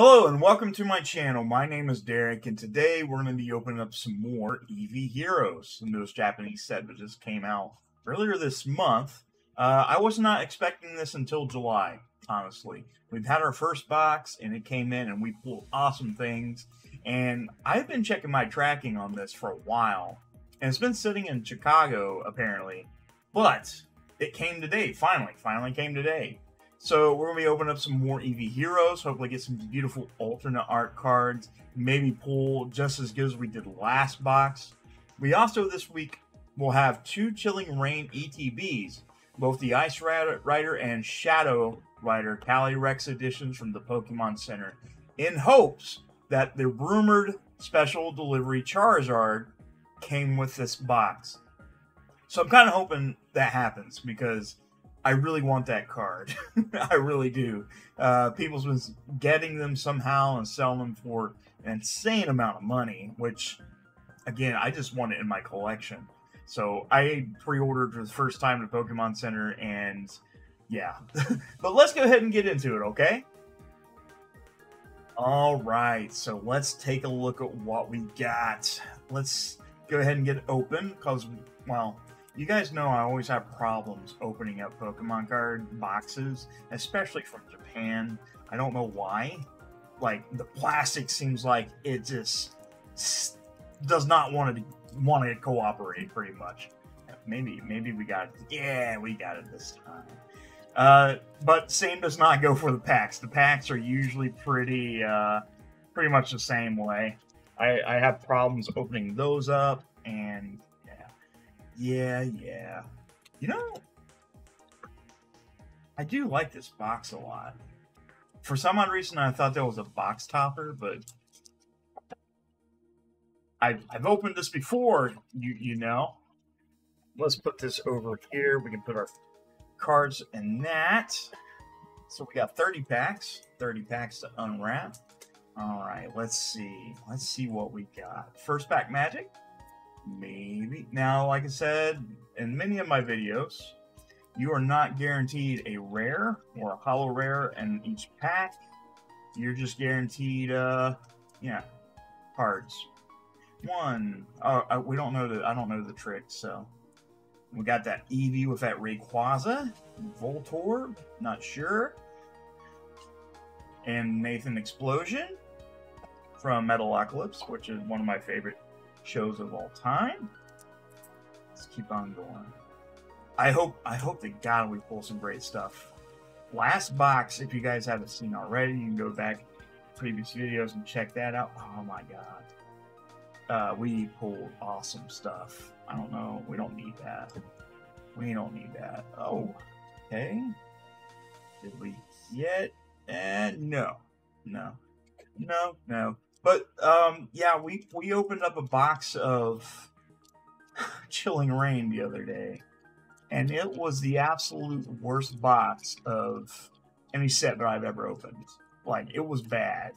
Hello and welcome to my channel. My name is Derek and today we're going to be opening up some more Eevee Heroes, newest Japanese set that just came out earlier this month. Uh, I was not expecting this until July, honestly. We've had our first box and it came in and we pulled awesome things. And I've been checking my tracking on this for a while. And it's been sitting in Chicago, apparently. But it came today, finally. Finally came today. So we're gonna be opening up some more Eevee heroes. Hopefully, get some beautiful alternate art cards. Maybe pull just as good as we did last box. We also this week will have two Chilling Rain ETBs, both the Ice Rider and Shadow Rider Calyrex editions from the Pokemon Center, in hopes that the rumored special delivery Charizard came with this box. So I'm kind of hoping that happens because I really want that card. I really do. Uh, people's been getting them somehow and selling them for an insane amount of money, which, again, I just want it in my collection. So I pre-ordered for the first time at Pokemon Center, and yeah. but let's go ahead and get into it, okay? All right, so let's take a look at what we got. Let's go ahead and get open, because, well, you guys know I always have problems opening up Pokemon card boxes, especially from Japan. I don't know why. Like the plastic seems like it just does not want to want to cooperate pretty much. Maybe maybe we got it. Yeah, we got it this time. Uh, but same does not go for the packs. The packs are usually pretty uh, pretty much the same way. I, I have problems opening those up and yeah, yeah. You know, I do like this box a lot. For some odd reason, I thought that was a box topper, but I've, I've opened this before, you, you know. Let's put this over here. We can put our cards in that. So we got 30 packs, 30 packs to unwrap. All right, let's see. Let's see what we got. First pack magic. Maybe. Now, like I said in many of my videos, you are not guaranteed a rare or a holo rare in each pack. You're just guaranteed, uh, yeah, cards. One, oh, I, we don't know the, I don't know the trick, so. We got that Eevee with that Rayquaza, Voltorb, not sure. And Nathan Explosion from Metalocalypse, which is one of my favorite shows of all time. Let's keep on going. I hope I hope that God we pull some great stuff. Last box, if you guys haven't seen already, you can go back previous videos and check that out. Oh my god. Uh, we pulled awesome stuff. I don't know. We don't need that. We don't need that. Oh, okay. Did we get? And no, no, no, no. But um, yeah, we we opened up a box of Chilling Rain the other day, and it was the absolute worst box of any set that I've ever opened. Like it was bad.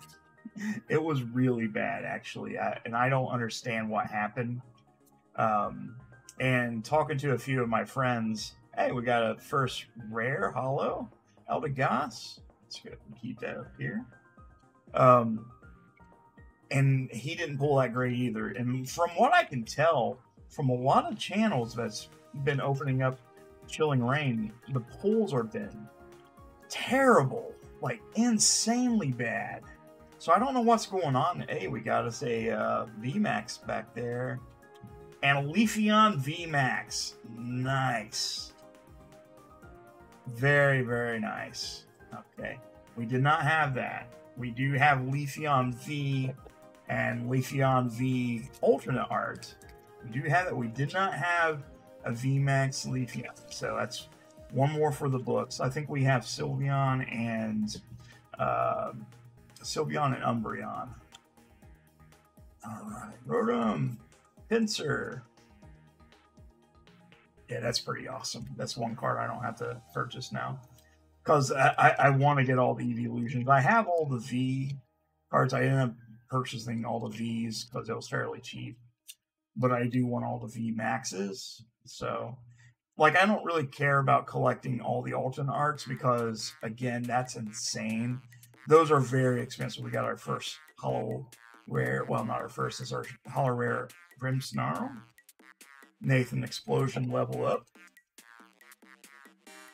It was really bad, actually, I, and I don't understand what happened. Um, and talking to a few of my friends, hey, we got a first rare holo Eldegoss. Let's go keep that up here. Um, and he didn't pull that great either. And from what I can tell, from a lot of channels that's been opening up Chilling rain, the pulls are been terrible, like insanely bad. So I don't know what's going on. Hey, we got us a uh, VMAX back there. And a Leafeon VMAX. Nice. Very, very nice. Okay. We did not have that. We do have Leafeon V and Leafeon V alternate art. We do have it. We did not have a VMAX Leafeon, so that's one more for the books. I think we have Sylveon and uh, Sylveon and Umbreon. All right, Rotom, Pinsir. Yeah, that's pretty awesome. That's one card I don't have to purchase now because I, I, I want to get all the evolutions. I have all the V cards. I ended up purchasing all the V's because it was fairly cheap. But I do want all the V Maxes. So, like, I don't really care about collecting all the alternate arts because, again, that's insane. those are very expensive. We got our first holo rare. Well, not our first. Is our holo rare Grimmsnarl. Nathan Explosion level up.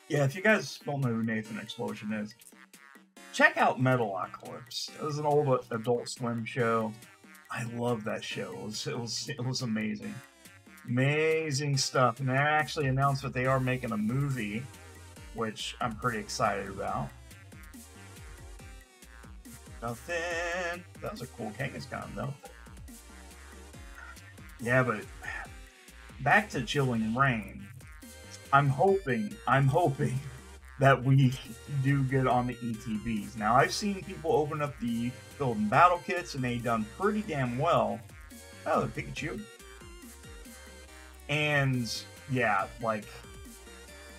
Yeah, if you guys don't know who Nathan Explosion is, check out Metalocalypse. It was an old Adult Swim show. I love that show. It was it was it was amazing, amazing stuff. And they actually announced that they are making a movie, which I'm pretty excited about. Nothing. That was a cool Kangaskhan though. Yeah, but back to Chilling Rain. I'm hoping, I'm hoping that we do get on the ETBs. Now, I've seen people open up the Golden Battle Kits and they've done pretty damn well. Oh, Pikachu. And yeah, like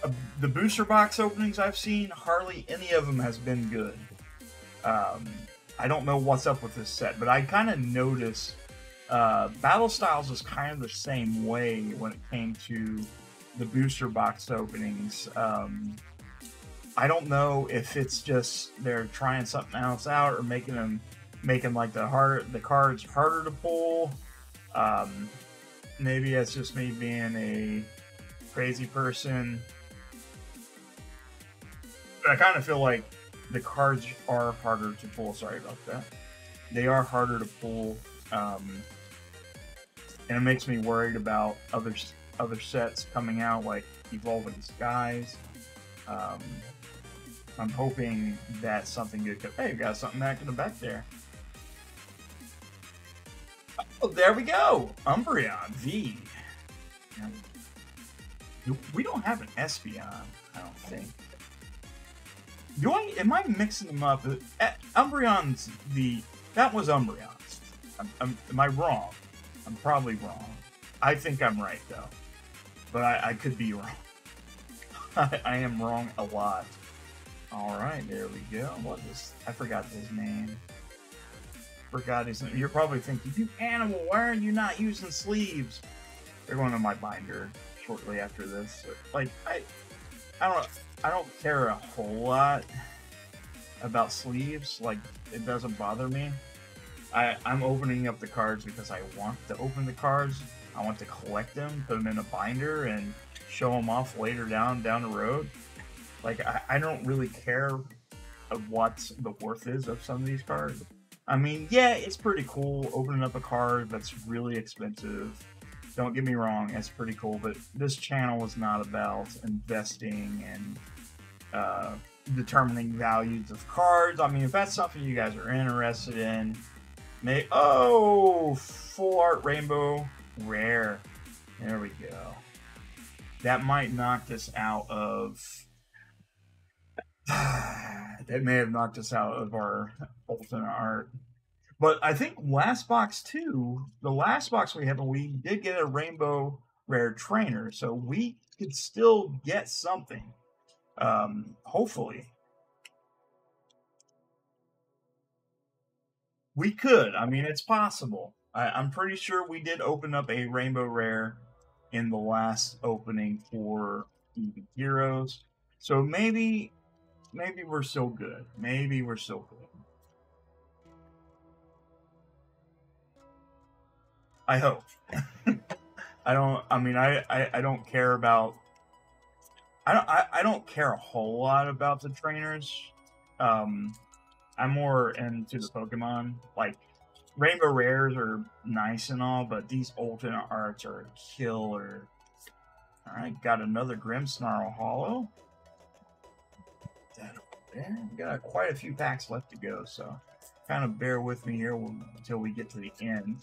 uh, the booster box openings I've seen, hardly any of them has been good. Um, I don't know what's up with this set, but I kind of noticed uh, Battle Styles is kind of the same way when it came to the booster box openings. Um, I don't know if it's just they're trying something else out or making them making like the hard the cards harder to pull. Um, maybe it's just me being a crazy person. But I kind of feel like the cards are harder to pull. Sorry about that. They are harder to pull, um, and it makes me worried about other other sets coming out like Evolving Skies. Um, I'm hoping that something good. Could, hey, we got something back in the back there. Oh, there we go. Umbreon V. We don't have an Espeon, I don't think. Do I? Am I mixing them up? Uh, Umbreon's the that was Umbreon's. I'm, I'm, am I wrong? I'm probably wrong. I think I'm right though, but I, I could be wrong. I, I am wrong a lot. All right, there we go. What is? I forgot his name. Forgot his name. You're probably thinking, "You animal, why are you not using sleeves?" They're going to my binder shortly after this. Like I, I don't. I don't care a whole lot about sleeves. Like, it doesn't bother me. I, I'm opening up the cards because I want to open the cards. I want to collect them, put them in a binder, and show them off later down down the road. Like, I, I don't really care of what the worth is of some of these cards. I mean, yeah, it's pretty cool opening up a card that's really expensive don't get me wrong, it's pretty cool, but this channel is not about investing and uh, determining values of cards. I mean, if that's something you guys are interested in, may oh, full art rainbow rare. There we go. That might knock us out of. that may have knocked us out of our alternate art. But I think last box two, the last box we had, we did get a rainbow rare trainer, so we could still get something. Um, hopefully, we could. I mean, it's possible. I, I'm pretty sure we did open up a rainbow rare in the last opening for Heroes. So maybe, maybe we're still good. Maybe we're still good. I hope. I don't. I mean, I, I, I don't care about. I don't. I, I don't care a whole lot about the trainers. Um, I'm more into the Pokemon. Like Rainbow Rares are nice and all, but these alternate arts are a killer. All right, got another Grim Snarl Holo. That there. Got quite a few packs left to go, so kind of bear with me here until we get to the end.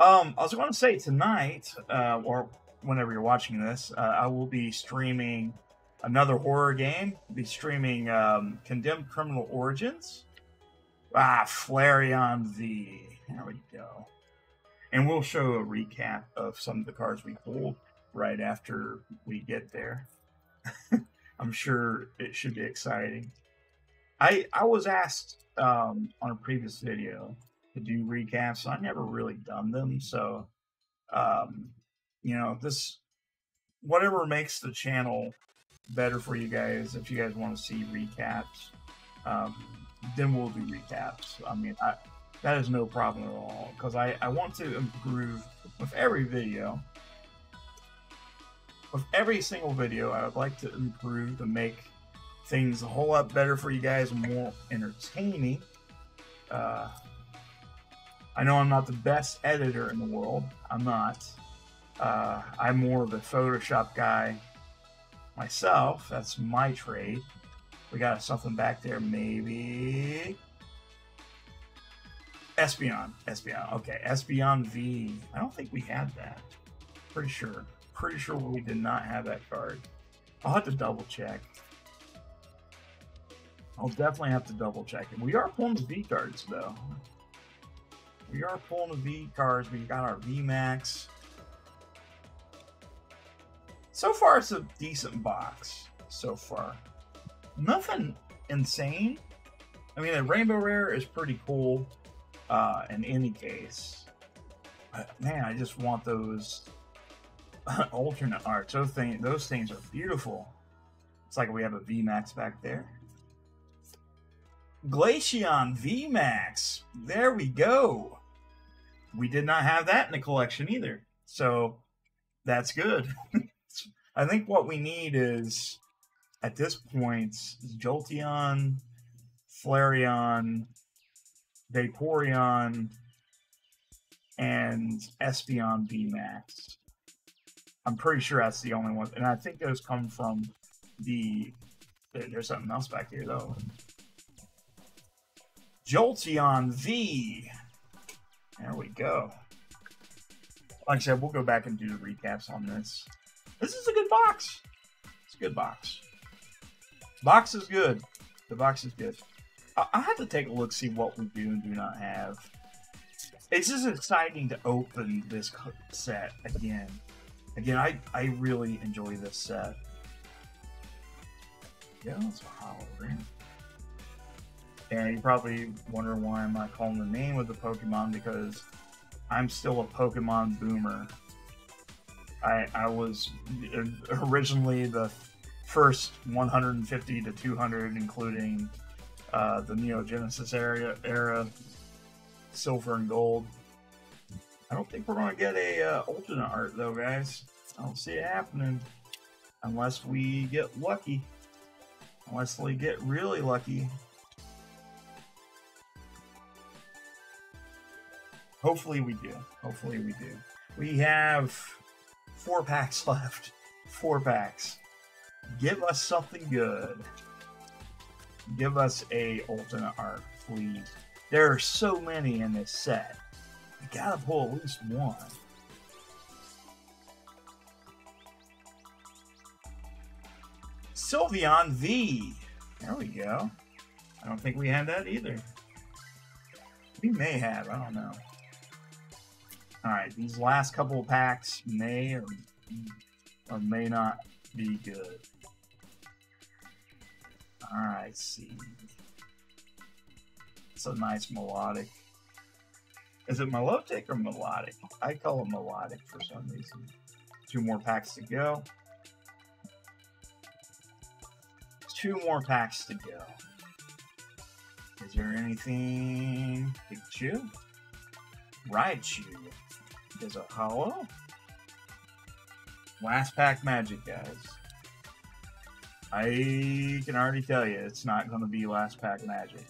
Um, I was going to say tonight, uh, or whenever you're watching this, uh, I will be streaming another horror game. I'll be streaming um, Condemned Criminal Origins. Ah, Flareon V. There we go. And we'll show a recap of some of the cards we pulled right after we get there. I'm sure it should be exciting. I I was asked um, on a previous video to do recaps. I never really done them, so um, you know this whatever makes the channel better for you guys. If you guys want to see recaps, um, then we'll do recaps. I mean, I, that is no problem at all because I, I want to improve with every video. With every single video, I would like to improve to make things a whole lot better for you guys, and more entertaining. Uh, I know I'm not the best editor in the world. I'm not. Uh, I'm more of a Photoshop guy myself. That's my trade. We got something back there, maybe. Espeon. Espeon. Okay, Espeon V. I don't think we had that. Pretty sure. Pretty sure we did not have that card. I'll have to double check. I'll definitely have to double check it. We are pulling the V cards though. We are pulling the V cards. We got our V Max. So far, it's a decent box. So far, nothing insane. I mean, the Rainbow Rare is pretty cool. Uh, in any case, but man, I just want those alternate arts. Those things, those things are beautiful. It's like we have a V Max back there. Glaceon VMAX. There we go. We did not have that in the collection either. So that's good. I think what we need is, at this point, Jolteon, Flareon, Vaporeon, and Espeon VMAX. I'm pretty sure that's the only one. And I think those come from the. There's something else back here, though. Jolteon V. There we go. Like I said, we'll go back and do the recaps on this. This is a good box. It's a good box. Box is good. The box is good. I, I have to take a look, see what we do and do not have. It's just exciting to open this set again. Again, I, I really enjoy this set. Yeah, that's a hologram. And you probably wonder why I'm not calling the name of the Pokemon because I'm still a Pokemon boomer. I, I was uh, originally the first 150 to 200, including uh, the Neo Genesis area, era, silver and gold. I don't think we're going to get a uh, alternate art though, guys. I don't see it happening unless we get lucky. Unless we get really lucky. Hopefully we do. Hopefully we do. We have four packs left. Four packs. Give us something good. Give us a alternate art, please. There are so many in this set. You gotta pull at least one. Sylveon V. There we go. I don't think we had that either. We may have, I don't know. Alright, these last couple packs may or, or may not be good. Alright, see. It's a nice melodic. Is it melodic or melodic? I call it melodic for some reason. Two more packs to go. Two more packs to go. Is there anything? Pikachu? Raichu. There's it hollow. Last pack magic, guys. I can already tell you it's not going to be last pack magic.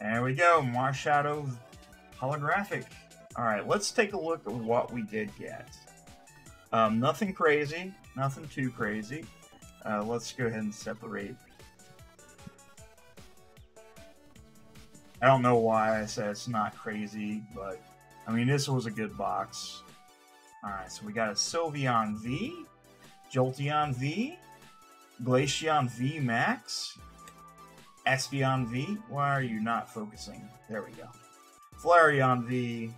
There we go, Marshadow holographic. All right, let's take a look at what we did get. Um, nothing crazy, nothing too crazy. Uh, let's go ahead and separate I don't know why I said it's not crazy, but I mean, this was a good box. Alright, so we got a Sylveon V, Jolteon V, Glaceon V Max, Espeon V. Why are you not focusing? There we go. Flareon V.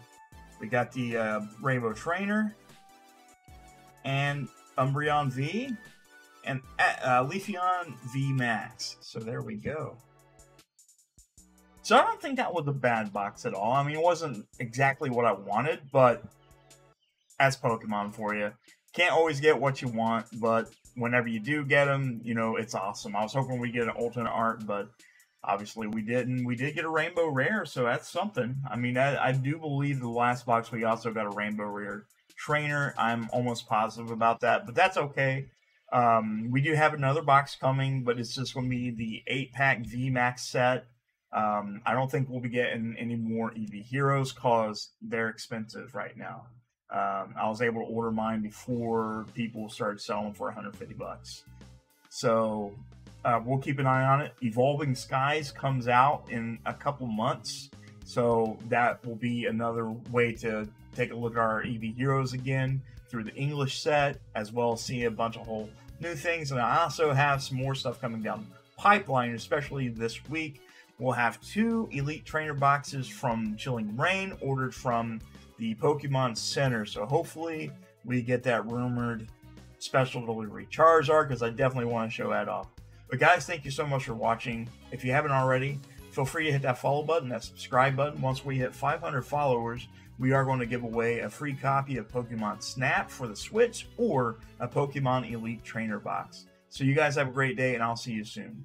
We got the uh, Rainbow Trainer, and Umbreon V, and uh, Leafeon V Max. So there we go. So I don't think that was a bad box at all. I mean, it wasn't exactly what I wanted, but that's Pokemon for you. Can't always get what you want, but whenever you do get them, you know it's awesome. I was hoping we get an alternate art, but obviously we didn't. We did get a rainbow rare, so that's something. I mean, I, I do believe the last box we also got a rainbow rare trainer. I'm almost positive about that, but that's okay. Um, we do have another box coming, but it's just going to be the eight pack VMAX set. Um, I don't think we'll be getting any more Eevee Heroes because they're expensive right now. Um, I was able to order mine before people started selling for 150 bucks. So uh, we'll keep an eye on it. Evolving Skies comes out in a couple months, so that will be another way to take a look at our Eevee Heroes again through the English set, as well as see a bunch of whole new things. And I also have some more stuff coming down pipeline, especially this week. We'll have two Elite Trainer boxes from Chilling Rain ordered from the Pokemon Center. So hopefully we get that rumored special delivery Charizard because I definitely want to show that off. But guys, thank you so much for watching. If you haven't already, feel free to hit that follow button, that subscribe button. Once we hit 500 followers, we are going to give away a free copy of Pokemon Snap for the Switch or a Pokemon Elite Trainer box. So you guys have a great day, and I'll see you soon.